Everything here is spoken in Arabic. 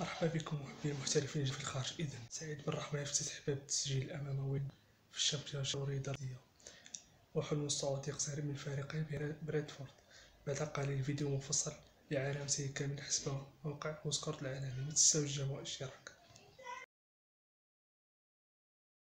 مرحبا بكم محبين المحترفين في الخارج. اذا سعيد بن رحمه يفتتح باب التسجيل الامامي في الشبكه الجوريدة وحلم الصعود يقترب من فريقه بريندفورد بعد قليل فيديو مفصل العلامة كاملة حسب موقع هوسكورد العالمي. ما تنساوش الاشتراك